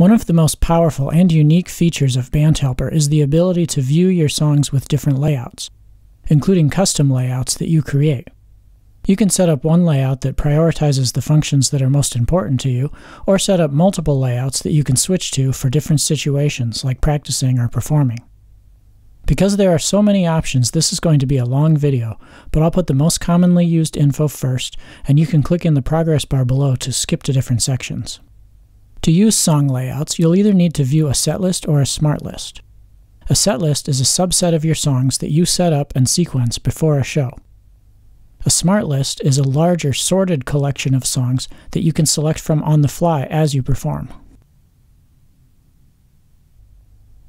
One of the most powerful and unique features of BandHelper is the ability to view your songs with different layouts, including custom layouts that you create. You can set up one layout that prioritizes the functions that are most important to you, or set up multiple layouts that you can switch to for different situations like practicing or performing. Because there are so many options, this is going to be a long video, but I'll put the most commonly used info first, and you can click in the progress bar below to skip to different sections. To use song layouts, you'll either need to view a setlist or a smart list. A setlist is a subset of your songs that you set up and sequence before a show. A smart list is a larger sorted collection of songs that you can select from on the fly as you perform.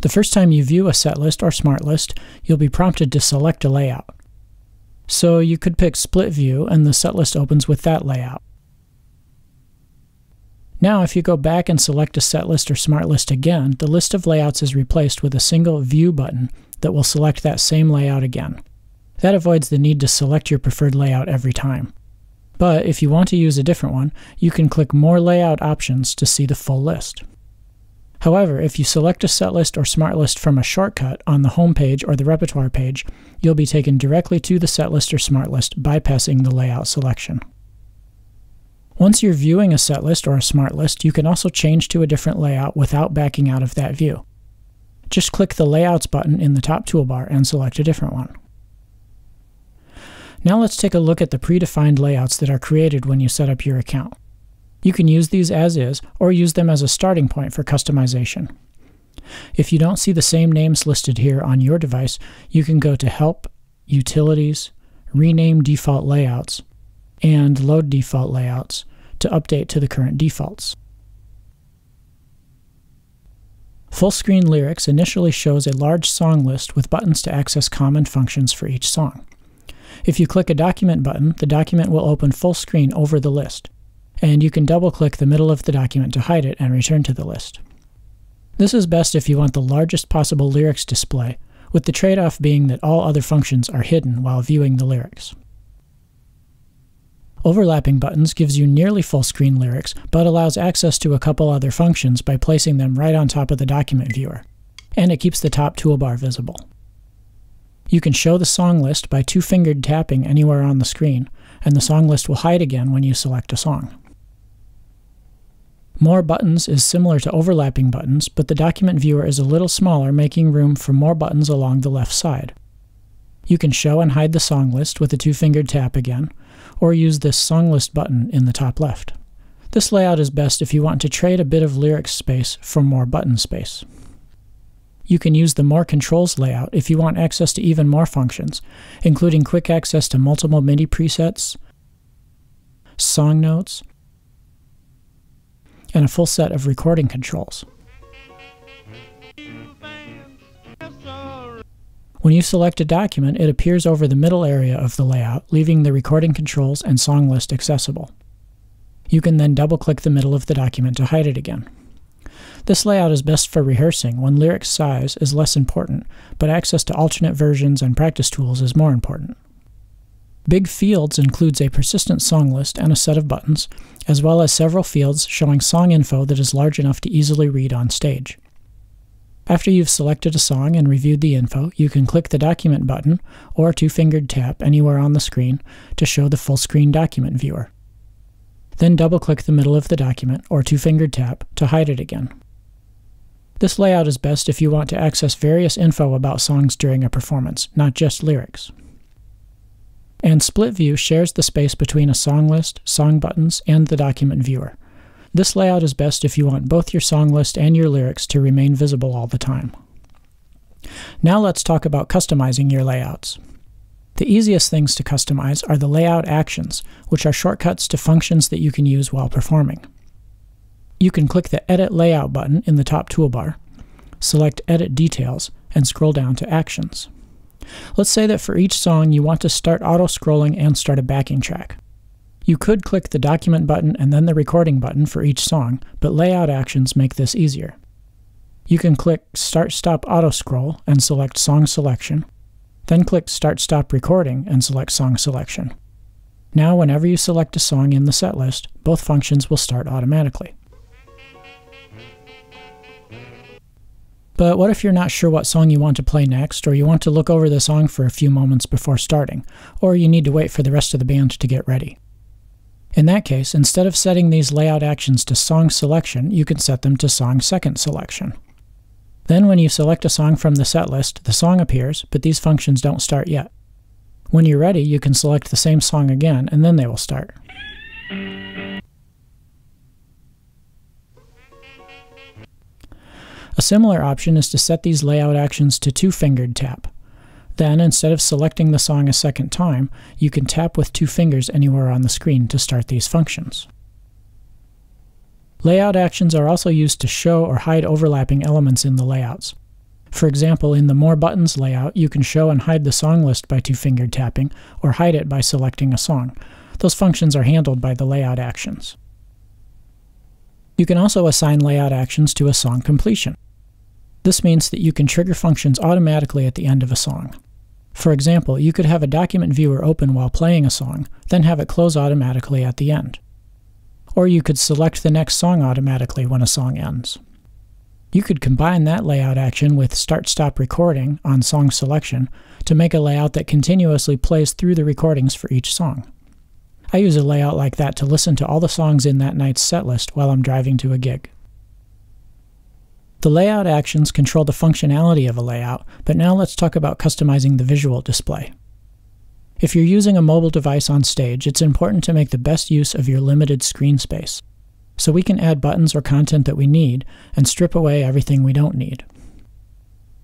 The first time you view a setlist or smart list, you'll be prompted to select a layout. So you could pick split view and the setlist opens with that layout. Now, if you go back and select a set list or smart list again, the list of layouts is replaced with a single View button that will select that same layout again. That avoids the need to select your preferred layout every time. But if you want to use a different one, you can click More Layout Options to see the full list. However, if you select a set list or smart list from a shortcut on the home page or the repertoire page, you'll be taken directly to the set list or smart list, bypassing the layout selection. Once you're viewing a set list or a smart list, you can also change to a different layout without backing out of that view. Just click the Layouts button in the top toolbar and select a different one. Now let's take a look at the predefined layouts that are created when you set up your account. You can use these as is, or use them as a starting point for customization. If you don't see the same names listed here on your device, you can go to Help, Utilities, Rename Default Layouts, and Load Default Layouts to update to the current defaults. Full screen lyrics initially shows a large song list with buttons to access common functions for each song. If you click a document button, the document will open full screen over the list, and you can double click the middle of the document to hide it and return to the list. This is best if you want the largest possible lyrics display, with the trade off being that all other functions are hidden while viewing the lyrics. Overlapping buttons gives you nearly full screen lyrics, but allows access to a couple other functions by placing them right on top of the document viewer, and it keeps the top toolbar visible. You can show the song list by two-fingered tapping anywhere on the screen, and the song list will hide again when you select a song. More buttons is similar to overlapping buttons, but the document viewer is a little smaller, making room for more buttons along the left side. You can show and hide the song list with a two-fingered tap again, or use this song list button in the top left. This layout is best if you want to trade a bit of lyrics space for more button space. You can use the More Controls layout if you want access to even more functions, including quick access to multiple MIDI presets, song notes, and a full set of recording controls. When you select a document, it appears over the middle area of the layout, leaving the recording controls and song list accessible. You can then double-click the middle of the document to hide it again. This layout is best for rehearsing when lyric size is less important, but access to alternate versions and practice tools is more important. Big Fields includes a persistent song list and a set of buttons, as well as several fields showing song info that is large enough to easily read on stage. After you've selected a song and reviewed the info, you can click the Document button or two-fingered tap anywhere on the screen to show the full screen document viewer. Then double-click the middle of the document or two-fingered tap to hide it again. This layout is best if you want to access various info about songs during a performance, not just lyrics. And Split View shares the space between a song list, song buttons, and the document viewer. This layout is best if you want both your song list and your lyrics to remain visible all the time. Now let's talk about customizing your layouts. The easiest things to customize are the layout actions, which are shortcuts to functions that you can use while performing. You can click the Edit Layout button in the top toolbar, select Edit Details, and scroll down to Actions. Let's say that for each song you want to start auto-scrolling and start a backing track. You could click the Document button and then the Recording button for each song, but layout actions make this easier. You can click Start Stop Auto Scroll and select Song Selection, then click Start Stop Recording and select Song Selection. Now whenever you select a song in the set list, both functions will start automatically. But what if you're not sure what song you want to play next, or you want to look over the song for a few moments before starting, or you need to wait for the rest of the band to get ready? In that case, instead of setting these layout actions to song selection, you can set them to song second selection. Then when you select a song from the set list, the song appears, but these functions don't start yet. When you're ready, you can select the same song again, and then they will start. A similar option is to set these layout actions to two-fingered tap. Then, instead of selecting the song a second time, you can tap with two fingers anywhere on the screen to start these functions. Layout actions are also used to show or hide overlapping elements in the layouts. For example, in the More Buttons layout, you can show and hide the song list by two-fingered tapping, or hide it by selecting a song. Those functions are handled by the layout actions. You can also assign layout actions to a song completion. This means that you can trigger functions automatically at the end of a song. For example, you could have a document viewer open while playing a song, then have it close automatically at the end. Or you could select the next song automatically when a song ends. You could combine that layout action with start-stop recording on song selection to make a layout that continuously plays through the recordings for each song. I use a layout like that to listen to all the songs in that night's setlist while I'm driving to a gig. The layout actions control the functionality of a layout, but now let's talk about customizing the visual display. If you're using a mobile device on stage, it's important to make the best use of your limited screen space. So we can add buttons or content that we need and strip away everything we don't need.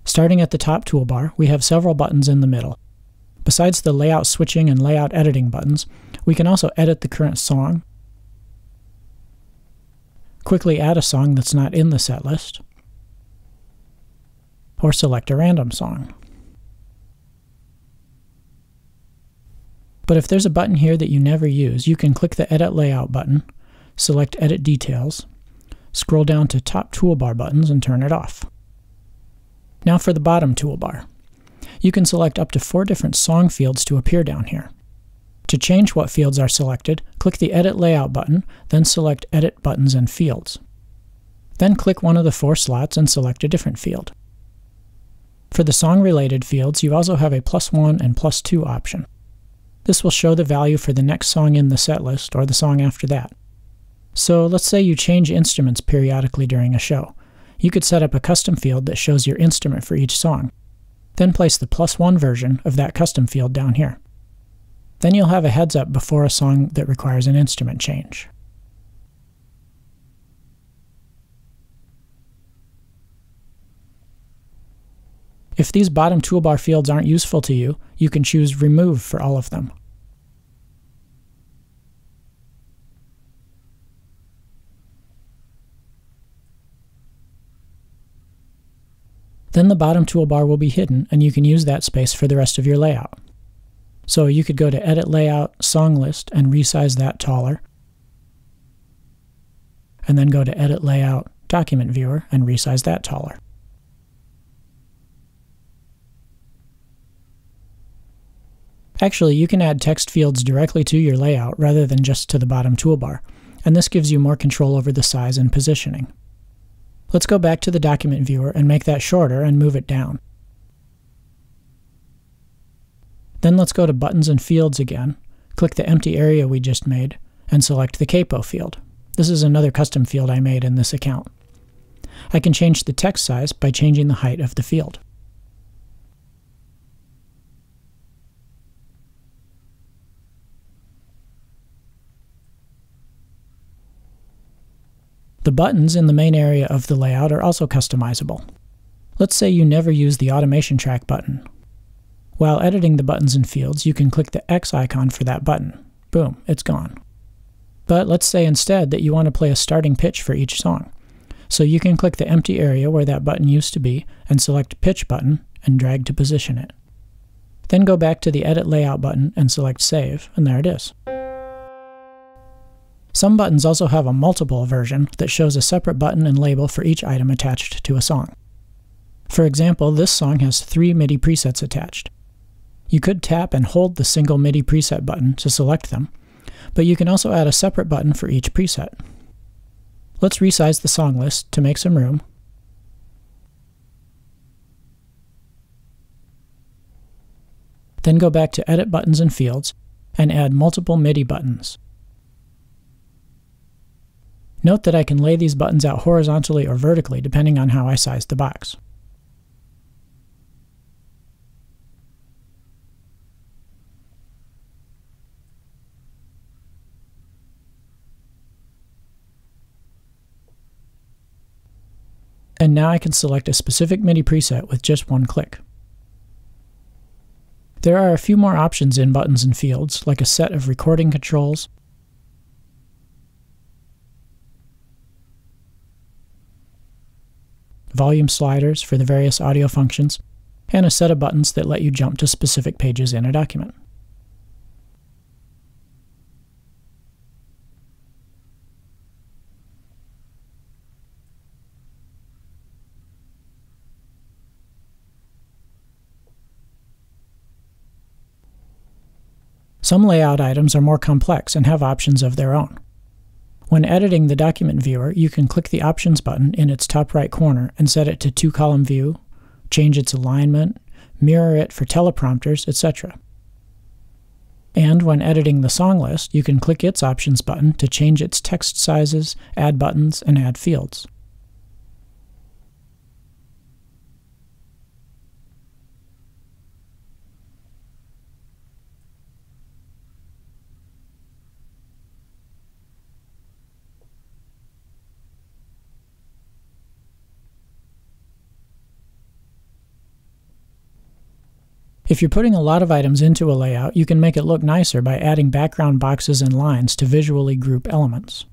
Starting at the top toolbar, we have several buttons in the middle. Besides the layout switching and layout editing buttons, we can also edit the current song, quickly add a song that's not in the set list, or select a random song. But if there's a button here that you never use, you can click the Edit Layout button, select Edit Details, scroll down to Top Toolbar buttons and turn it off. Now for the bottom toolbar. You can select up to four different song fields to appear down here. To change what fields are selected, click the Edit Layout button, then select Edit Buttons and Fields. Then click one of the four slots and select a different field. For the song-related fields, you also have a plus 1 and plus 2 option. This will show the value for the next song in the set list or the song after that. So let's say you change instruments periodically during a show. You could set up a custom field that shows your instrument for each song. Then place the plus 1 version of that custom field down here. Then you'll have a heads up before a song that requires an instrument change. If these bottom toolbar fields aren't useful to you, you can choose Remove for all of them. Then the bottom toolbar will be hidden, and you can use that space for the rest of your layout. So you could go to Edit Layout, Song List, and resize that taller. And then go to Edit Layout, Document Viewer, and resize that taller. Actually, you can add text fields directly to your layout rather than just to the bottom toolbar, and this gives you more control over the size and positioning. Let's go back to the document viewer and make that shorter and move it down. Then let's go to Buttons and Fields again, click the empty area we just made, and select the capo field. This is another custom field I made in this account. I can change the text size by changing the height of the field. The buttons in the main area of the layout are also customizable. Let's say you never use the automation track button. While editing the buttons and fields, you can click the X icon for that button. Boom, it's gone. But let's say instead that you want to play a starting pitch for each song. So you can click the empty area where that button used to be and select Pitch button and drag to position it. Then go back to the Edit Layout button and select Save, and there it is. Some buttons also have a multiple version that shows a separate button and label for each item attached to a song. For example, this song has three MIDI presets attached. You could tap and hold the single MIDI preset button to select them, but you can also add a separate button for each preset. Let's resize the song list to make some room. Then go back to Edit Buttons and Fields and add multiple MIDI buttons. Note that I can lay these buttons out horizontally or vertically depending on how I size the box. And now I can select a specific MIDI preset with just one click. There are a few more options in buttons and fields, like a set of recording controls, volume sliders for the various audio functions, and a set of buttons that let you jump to specific pages in a document. Some layout items are more complex and have options of their own. When editing the document viewer, you can click the Options button in its top right corner and set it to two-column view, change its alignment, mirror it for teleprompters, etc. And when editing the song list, you can click its Options button to change its text sizes, add buttons, and add fields. If you're putting a lot of items into a layout, you can make it look nicer by adding background boxes and lines to visually group elements.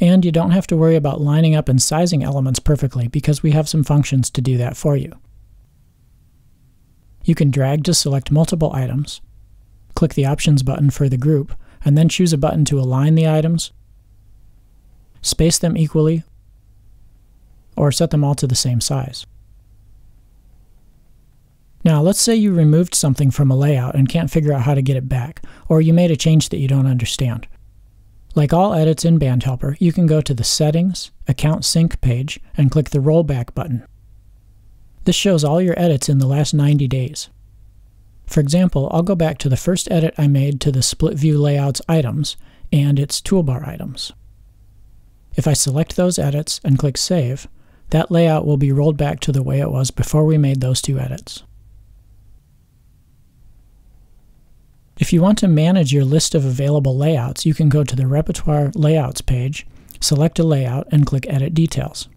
And you don't have to worry about lining up and sizing elements perfectly because we have some functions to do that for you. You can drag to select multiple items, click the Options button for the group, and then choose a button to align the items, space them equally, or set them all to the same size. Now, let's say you removed something from a layout and can't figure out how to get it back, or you made a change that you don't understand. Like all edits in BandHelper, you can go to the Settings, Account Sync page and click the Rollback button. This shows all your edits in the last 90 days. For example, I'll go back to the first edit I made to the Split View Layouts items and its toolbar items. If I select those edits and click Save, that layout will be rolled back to the way it was before we made those two edits. If you want to manage your list of available layouts, you can go to the Repertoire Layouts page, select a layout, and click Edit Details.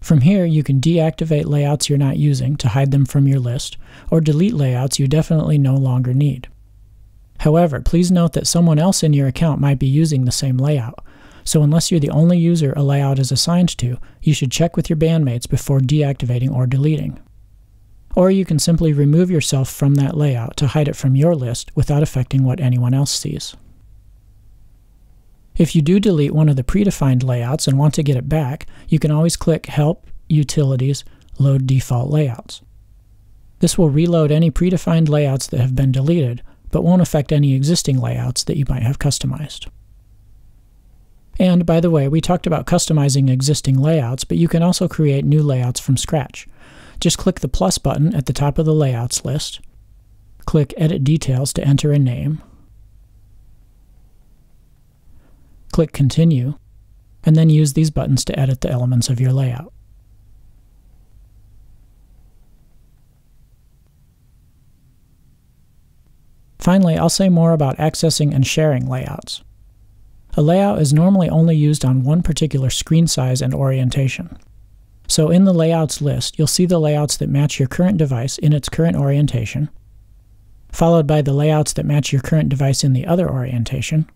From here, you can deactivate layouts you're not using to hide them from your list, or delete layouts you definitely no longer need. However, please note that someone else in your account might be using the same layout, so unless you're the only user a layout is assigned to, you should check with your bandmates before deactivating or deleting. Or you can simply remove yourself from that layout to hide it from your list without affecting what anyone else sees. If you do delete one of the predefined layouts and want to get it back, you can always click Help, Utilities, Load Default Layouts. This will reload any predefined layouts that have been deleted, but won't affect any existing layouts that you might have customized. And by the way, we talked about customizing existing layouts, but you can also create new layouts from scratch. Just click the plus button at the top of the Layouts list. Click Edit Details to enter a name. Click Continue, and then use these buttons to edit the elements of your layout. Finally, I'll say more about accessing and sharing layouts. A layout is normally only used on one particular screen size and orientation. So in the layouts list, you'll see the layouts that match your current device in its current orientation, followed by the layouts that match your current device in the other orientation,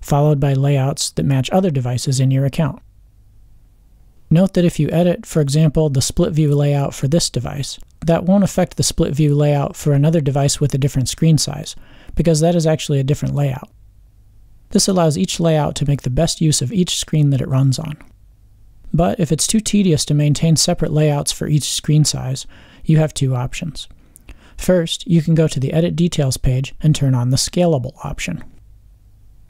followed by layouts that match other devices in your account. Note that if you edit, for example, the split view layout for this device, that won't affect the split view layout for another device with a different screen size, because that is actually a different layout. This allows each layout to make the best use of each screen that it runs on. But if it's too tedious to maintain separate layouts for each screen size, you have two options. First, you can go to the Edit Details page and turn on the Scalable option.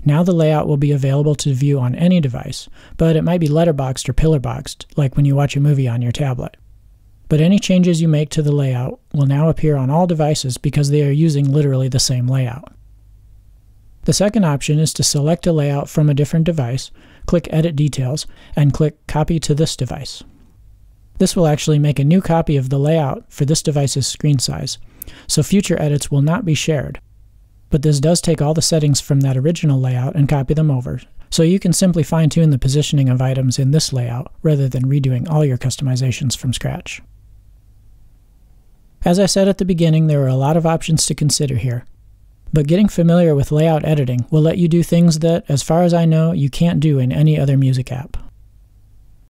Now the layout will be available to view on any device, but it might be letterboxed or pillarboxed, like when you watch a movie on your tablet. But any changes you make to the layout will now appear on all devices because they are using literally the same layout. The second option is to select a layout from a different device, click Edit Details, and click Copy to this device. This will actually make a new copy of the layout for this device's screen size, so future edits will not be shared. But this does take all the settings from that original layout and copy them over, so you can simply fine tune the positioning of items in this layout rather than redoing all your customizations from scratch. As I said at the beginning, there are a lot of options to consider here, but getting familiar with layout editing will let you do things that, as far as I know, you can't do in any other music app.